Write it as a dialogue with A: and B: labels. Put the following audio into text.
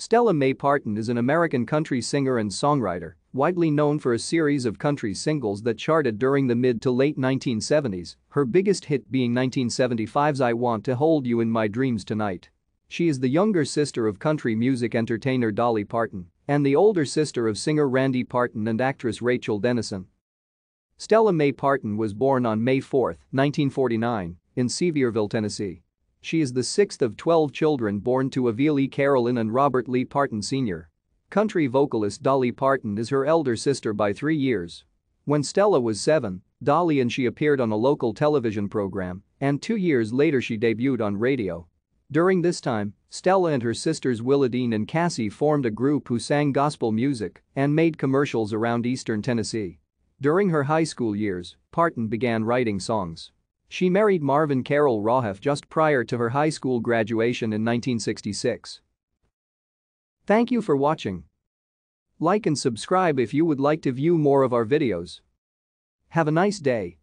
A: Stella Mae Parton is an American country singer and songwriter, widely known for a series of country singles that charted during the mid to late 1970s, her biggest hit being 1975's I Want to Hold You in My Dreams Tonight. She is the younger sister of country music entertainer Dolly Parton and the older sister of singer Randy Parton and actress Rachel Dennison. Stella Mae Parton was born on May 4, 1949, in Sevierville, Tennessee. She is the sixth of 12 children born to Avie E. Carolyn and Robert Lee Parton Sr. Country vocalist Dolly Parton is her elder sister by three years. When Stella was seven, Dolly and she appeared on a local television program, and two years later she debuted on radio. During this time, Stella and her sisters Willadeene and Cassie formed a group who sang gospel music and made commercials around eastern Tennessee. During her high school years, Parton began writing songs. She married Marvin Carroll Rohaff just prior to her high school graduation in 1966. Thank you for watching. Like and subscribe if you would like to view more of our videos. Have a nice day.